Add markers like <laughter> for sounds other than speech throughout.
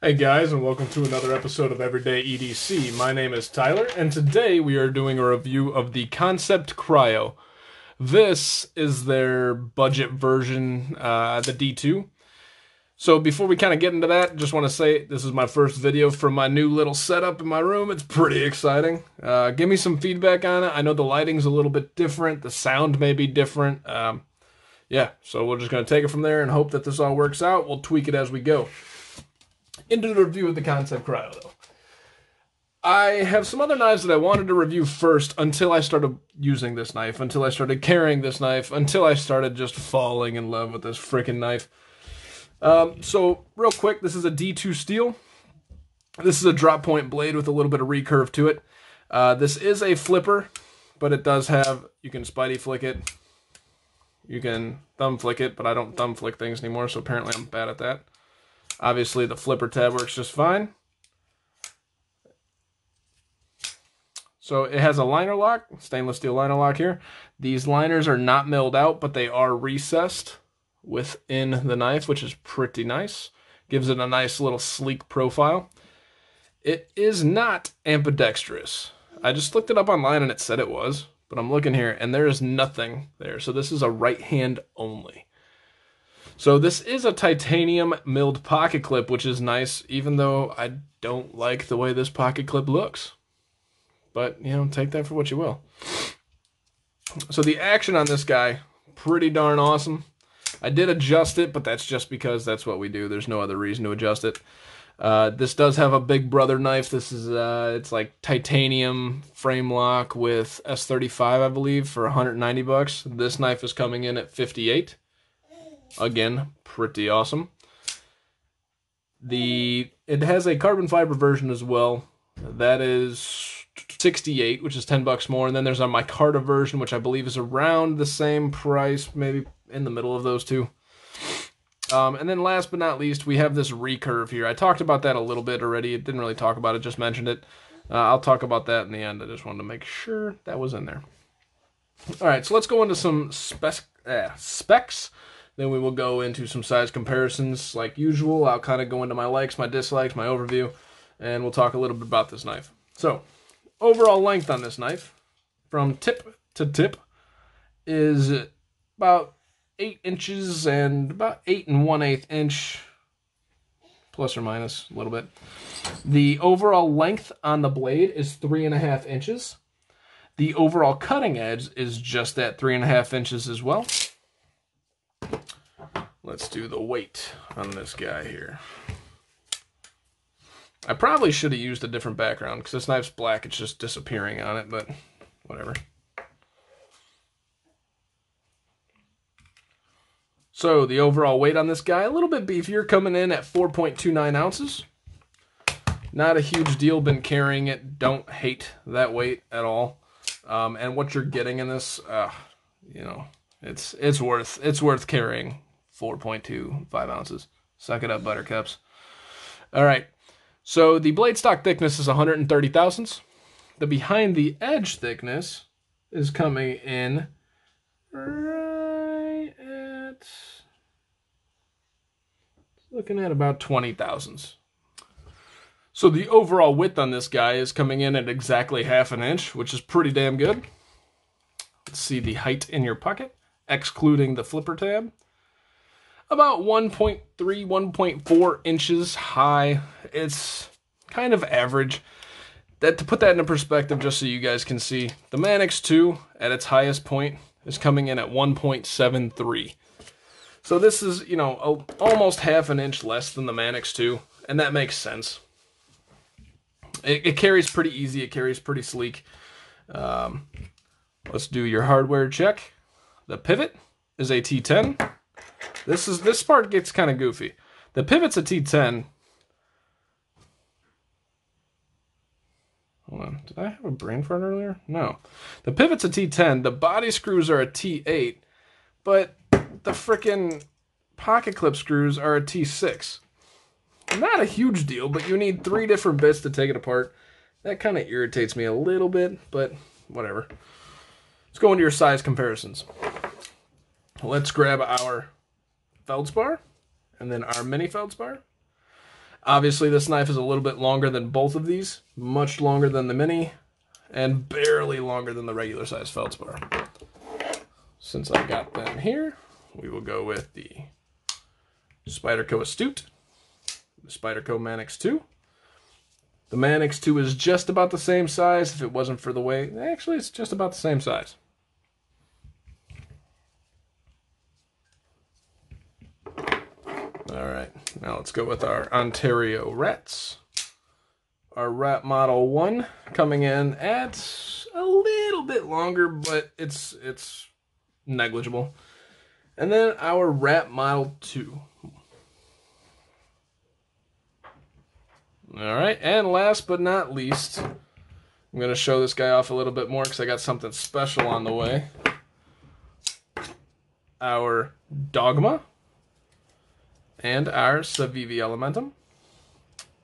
Hey guys, and welcome to another episode of Everyday EDC. My name is Tyler, and today we are doing a review of the Kansept Kryo. This is their budget version, uh, the D2. So before we kind of get into that, just want to say this is my first video from my new little setup in my room. It's pretty exciting. Uh, give me some feedback on it. I know the lighting's a little bit different, the sound may be different. Um, yeah, so we're just going to take it from there and hope that this all works out. We'll tweak it as we go into the review of the Kansept Kryo, though. I have some other knives that I wanted to review first until I started using this knife, until I started carrying this knife, until I started just falling in love with this freaking knife. Um, so, real quick, this is a D2 steel. This is a drop point blade with a little bit of recurve to it. Uh, this is a flipper, but it does have, you can spidey flick it. You can thumb flick it, but I don't thumb flick things anymore, so apparently I'm bad at that. Obviously, the flipper tab works just fine. So it has a liner lock, stainless steel liner lock here. These liners are not milled out, but they are recessed within the knife, which is pretty nice. Gives it a nice little sleek profile. It is not ambidextrous. I just looked it up online and it said it was, but I'm looking here and there is nothing there. So this is a right hand only. So this is a titanium milled pocket clip, which is nice, even though I don't like the way this pocket clip looks. But, you know, take that for what you will. So the action on this guy, pretty darn awesome. I did adjust it, but that's just because that's what we do. There's no other reason to adjust it. Uh, this does have a big brother knife. This is, uh, it's like titanium frame lock with S35, I believe, for 190 bucks. This knife is coming in at 58. Again, pretty awesome. The it has a carbon fiber version as well. That is 68, which is 10 bucks more. And then there's a micarta version, which I believe is around the same price, maybe in the middle of those two. Um, and then last but not least, we have this recurve here. I talked about that a little bit already. It didn't really talk about it, just mentioned it. Uh, I'll talk about that in the end. I just wanted to make sure that was in there. All right, so let's go into some spec uh, specs. Then we will go into some size comparisons like usual. I'll kind of go into my likes, my dislikes, my overview, and we'll talk a little bit about this knife. So, overall length on this knife from tip to tip is about 8 inches and about 8 and one eighth inch, plus or minus a little bit. The overall length on the blade is 3.5 inches. The overall cutting edge is just that 3.5 inches as well. Let's do the weight on this guy here. I probably should have used a different background because this knife's black. It's just disappearing on it, but whatever. So the overall weight on this guy, a little bit beefier, coming in at 4.29 ounces. Not a huge deal, been carrying it. Don't hate that weight at all. Um, and what you're getting in this, uh, you know, it's it's worth it's worth carrying 4.25 ounces. Suck it up, buttercups. All right. So the blade stock thickness is 130 thousandths. The behind the edge thickness is coming in right at looking at about 20 thousandths. So the overall width on this guy is coming in at exactly half an inch, which is pretty damn good. Let's see the height in your pocket, excluding the flipper tab about 1.3, 1.4 inches high. It's kind of average. That To put that into perspective, just so you guys can see, the Manix 2 at its highest point is coming in at 1.73. So this is, you know, a, almost half an inch less than the Manix 2, and that makes sense. It, it carries pretty easy. It carries pretty sleek. Um, let's do your hardware check. The pivot is a T10. This is this part gets kind of goofy. The pivot's a T10. Hold on. Did I have a brain fart earlier? No. The pivot's a T10. The body screws are a T8. But the frickin' pocket clip screws are a T6. Not a huge deal, but you need three different bits to take it apart. That kind of irritates me a little bit, but whatever. Let's go into your size comparisons. Let's grab our feldspar and then our mini feldspar. Obviously, this knife is a little bit longer than both of these, much longer than the mini, and barely longer than the regular size Feldspar. Since I got them here, we will go with the Spyderco Astute, the Spyderco Manix 2. The Manix 2 is just about the same size if it wasn't for the weight. Actually, it's just about the same size. All right, now let's go with our Ontario Rats. Our Rat Model 1 coming in at a little bit longer, but it's it's negligible. And then our Rat Model 2. All right, and last but not least, I'm going to show this guy off a little bit more because I got something special on the way. Our Dogma and our Civivi Elementum.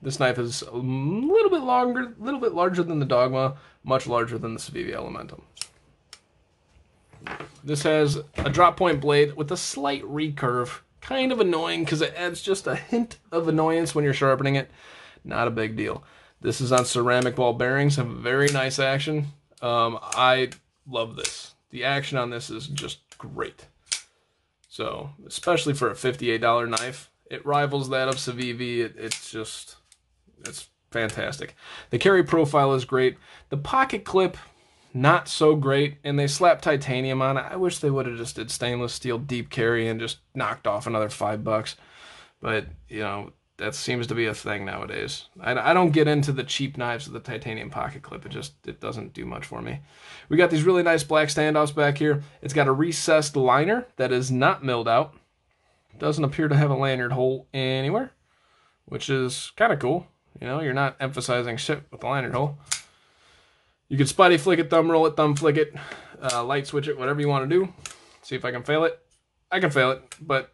This knife is a little bit longer, a little bit larger than the Dogma, much larger than the Civivi Elementum. This has a drop point blade with a slight recurve. Kind of annoying because it adds just a hint of annoyance when you're sharpening it. Not a big deal. This is on ceramic ball bearings. Have very nice action. Um, I love this. The action on this is just great. So, especially for a $58 knife, it rivals that of Civivi. It, it's just, it's fantastic. The carry profile is great. The pocket clip, not so great. And they slapped titanium on it. I wish they would have just did stainless steel deep carry and just knocked off another five bucks. But, you know, that seems to be a thing nowadays. I, I don't get into the cheap knives with the titanium pocket clip. It just it doesn't do much for me. We got these really nice black standoffs back here. It's got a recessed liner that is not milled out. Doesn't appear to have a lanyard hole anywhere, which is kind of cool. You know, you're not emphasizing shit with the lanyard hole. You can spidey flick it, thumb roll it, thumb flick it, uh, light switch it, whatever you want to do. See if I can fail it. I can fail it, but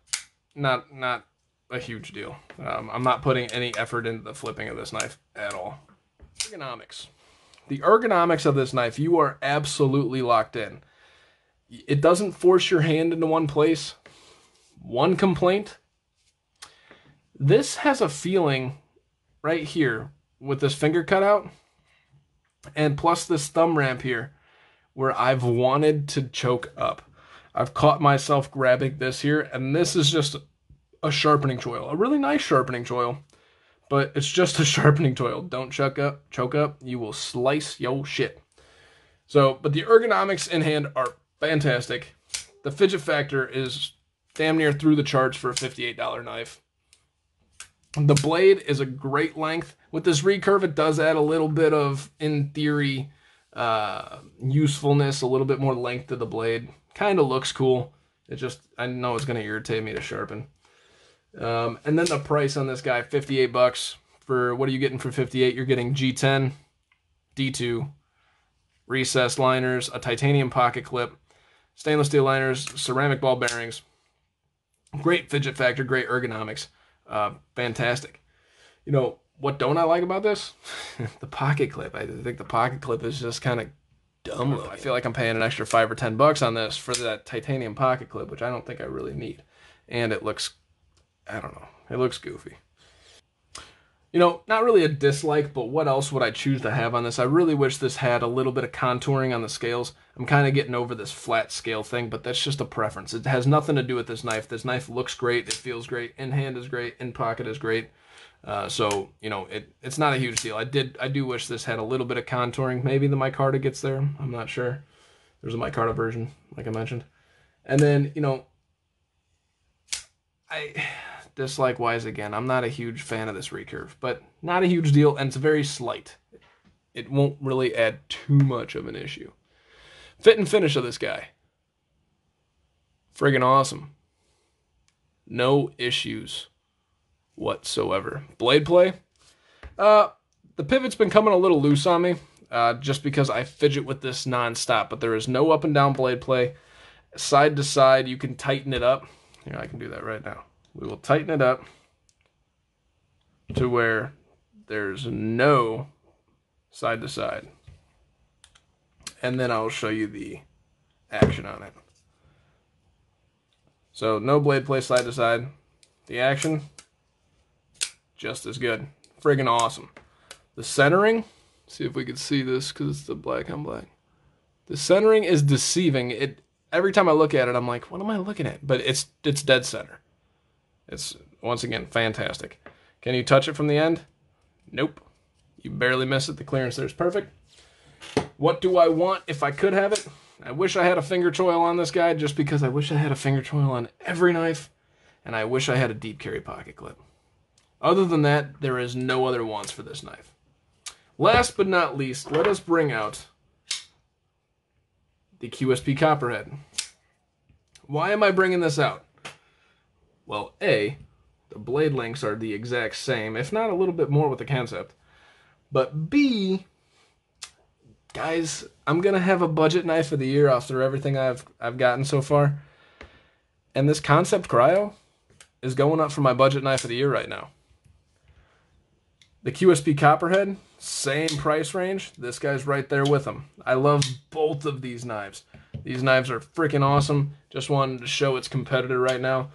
not not a huge deal. Um, I'm not putting any effort into the flipping of this knife at all. Ergonomics. The ergonomics of this knife, you are absolutely locked in. It doesn't force your hand into one place. One complaint. This has a feeling right here with this finger cutout and plus this thumb ramp here where I've wanted to choke up. I've caught myself grabbing this here and this is just a sharpening choil, a really nice sharpening choil, but it's just a <laughs> sharpening choil. Don't choke up, choke up, you will slice yo shit. So, but the ergonomics in hand are fantastic. The fidget factor is damn near through the charts for a $58 knife. The blade is a great length. With this recurve, it does add a little bit of, in theory, uh, usefulness, a little bit more length to the blade. Kind of looks cool. It just, I know it's going to irritate me to sharpen. Um, and then the price on this guy, 58 bucks. For what are you getting for 58? You're getting G10, D2, recessed liners, a titanium pocket clip, stainless steel liners, ceramic ball bearings. Great fidget factor, great ergonomics. Uh, fantastic. You know, what don't I like about this? <laughs> the pocket clip. I think the pocket clip is just kind of dumb looking. I feel like I'm paying an extra five or ten bucks on this for that titanium pocket clip, which I don't think I really need. And it looks I don't know. It looks goofy. You know, not really a dislike, but what else would I choose to have on this? I really wish this had a little bit of contouring on the scales. I'm kind of getting over this flat scale thing, but that's just a preference. It has nothing to do with this knife. This knife looks great. It feels great. In hand is great. In pocket is great. Uh, so you know, it it's not a huge deal. I did I do wish this had a little bit of contouring. Maybe the micarta gets there. I'm not sure. There's a micarta version, like I mentioned, and then you know, I dislike wise again, I'm not a huge fan of this recurve, but not a huge deal, and it's very slight. It won't really add too much of an issue. Fit and finish of this guy. Friggin' awesome. No issues whatsoever. Blade play. Uh, the pivot's been coming a little loose on me, uh, just because I fidget with this nonstop, but there is no up and down blade play. Side to side, you can tighten it up. Here, I can do that right now we will tighten it up to where there's no side to side. And then I'll show you the action on it. So no blade play side to side. The action, just as good. Friggin' awesome. The centering, see if we can see this because it's the black on black. The centering is deceiving. It every time I look at it, I'm like, what am I looking at? But it's it's dead center. It's once again fantastic. Can you touch it from the end? Nope. You barely miss it. The clearance there is perfect. What do I want if I could have it? I wish I had a finger choil on this guy just because I wish I had a finger choil on every knife. And I wish I had a deep carry pocket clip. Other than that, there is no other wants for this knife. Last but not least, let us bring out the QSP Copperhead. Why am I bringing this out? Well, A, the blade lengths are the exact same, if not a little bit more with the Kansept. But B, guys, I'm gonna have a budget knife of the year after everything I've I've gotten so far. And this Kansept Kryo is going up for my budget knife of the year right now. The QSP Copperhead, same price range. This guy's right there with them. I love both of these knives. These knives are freaking awesome. Just wanted to show its competitor right now.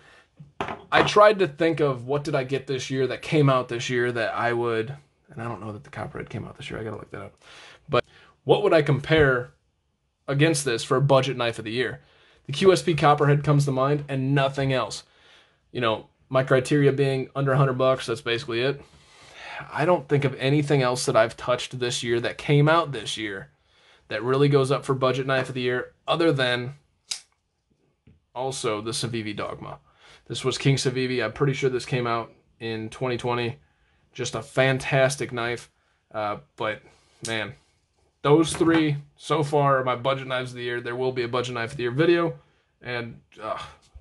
I tried to think of what did I get this year that came out this year that I would, and I don't know that the Copperhead came out this year. I gotta look that up. But what would I compare against this for a budget knife of the year? The QSP Copperhead comes to mind and nothing else. You know, my criteria being under 100 bucks, that's basically it. I don't think of anything else that I've touched this year that came out this year that really goes up for budget knife of the year other than also the Civivi Dogma. This was King Civivi. I'm pretty sure this came out in 2020. Just a fantastic knife. Uh, but man, those three so far are my budget knives of the year. There will be a budget knife of the year video, and uh,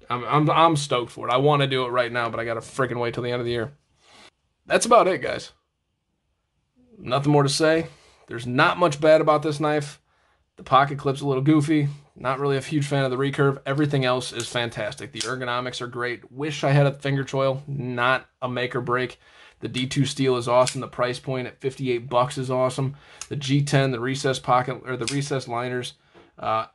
I'm, I'm I'm stoked for it. I want to do it right now, but I gotta freaking wait till the end of the year. That's about it, guys. Nothing more to say. There's not much bad about this knife. The pocket clip's a little goofy. Not really a huge fan of the recurve. Everything else is fantastic. The ergonomics are great. Wish I had a finger choil. Not a make or break. The D2 steel is awesome. The price point at 58 bucks is awesome. The G10, the recess pocket or the recess liners, uh,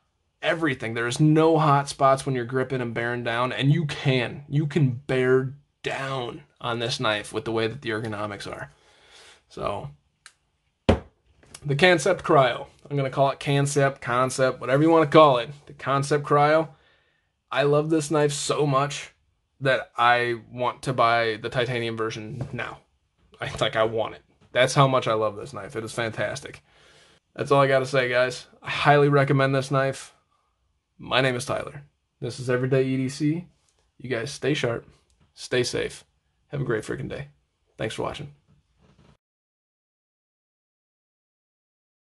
everything. There is no hot spots when you're gripping and bearing down, and you can. You can bear down on this knife with the way that the ergonomics are. So, the Kansept Kryo. I'm going to call it Concept, Concept, whatever you want to call it. The Kansept Kryo. I love this knife so much that I want to buy the titanium version now. I like I want it. That's how much I love this knife. It is fantastic. That's all I got to say, guys. I highly recommend this knife. My name is Tyler. This is Everyday EDC. You guys stay sharp, stay safe. Have a great freaking day. Thanks for watching.